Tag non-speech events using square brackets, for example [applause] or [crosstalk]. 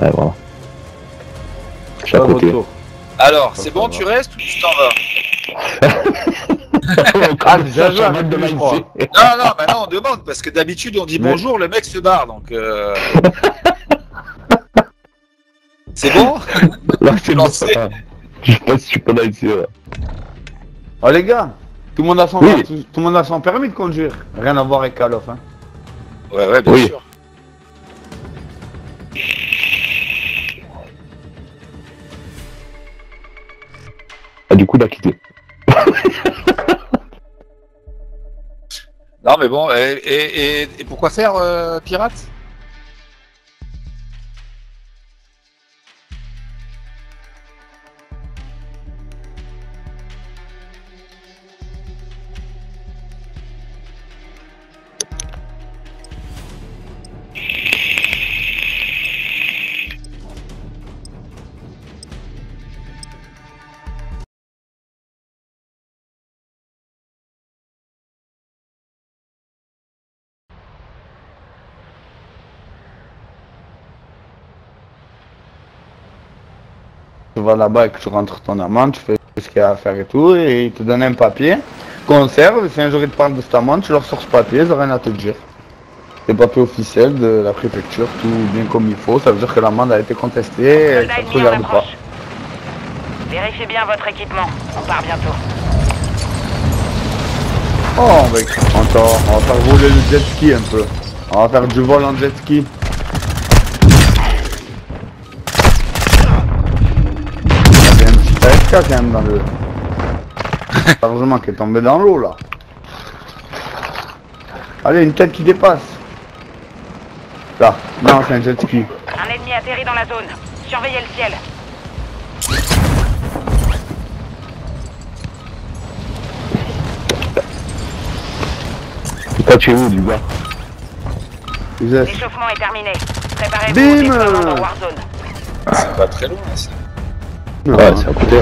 Ouais, voilà. Je suis à côté. Alors, c'est bon, tu restes ou tu t'en vas [laughs] Ah, déjà de. Non, non, bah non, on demande, parce que d'habitude on dit Mais- bonjour, le mec se barre, donc... euh, [laughs] C'est bon? [laughs] Là, c'est bon. Lancé. ça. Je sais pas si tu peux là ici. ouais. Oh les gars, tout le monde a son, Oui. tout, tout le monde a son permis de conduire. Rien à voir avec Call of, hein. Ouais, ouais, bien Oui. sûr. Non, mais bon, et, et, et- et pourquoi faire, euh, pirate? Vas là-bas et que tu rentres ton amende, tu fais ce qu'il y a à faire et tout, et ils te donnent un papier, conserve, et si un jour ils te parlent de cette amende, tu leur sors ce papier, ils ont rien à te dire. Les papiers officiels de la préfecture, tout bien comme il faut, ça veut dire que l'amende a été contestée, et ça ne regarde pas. Vérifiez bien votre équipement. On part bientôt. Oh, mec, on va faire voler le jet ski un peu. On va faire du vol en jet ski. Quand même dans le... [laughs] Largement qui est tombé dans l'eau là. Allez, une tête qui dépasse. Là, non, c'est un jet ski. Un ennemi atterrit dans la zone. Surveillez le ciel. Toi, tu es où, du gars L'échauffement est terminé. Préparez-vous au Warzone. C'est pas très loin, ça. Ouais, c'est à côté.